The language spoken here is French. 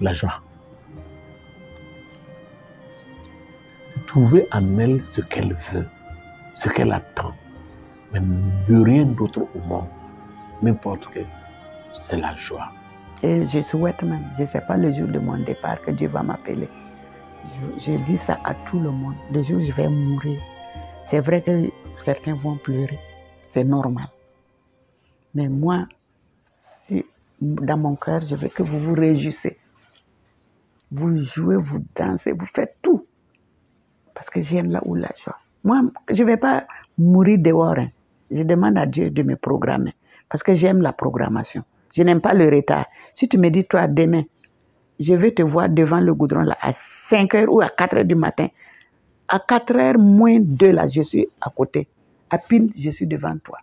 la joie. Trouver en elle ce qu'elle veut, ce qu'elle attend, mais de rien d'autre au monde, n'importe quel, c'est la joie. Et je souhaite même, je ne sais pas le jour de mon départ que Dieu va m'appeler. Je, dis ça à tout le monde. Le jour où je vais mourir, c'est vrai que certains vont pleurer, c'est normal. Mais moi, dans mon cœur, je veux que vous vous réjouissez. Vous jouez, vous dansez, vous faites tout. Parce que j'aime là où la joie. Moi, je ne vais pas mourir dehors. hein. Je demande à Dieu de me programmer. Parce que j'aime la programmation. Je n'aime pas le retard. Si tu me dis, toi, demain, je vais te voir devant le goudron là, à 5 heures ou à 4 heures du matin. À 4 heures moins 2, là, je suis à côté. À pile, je suis devant toi.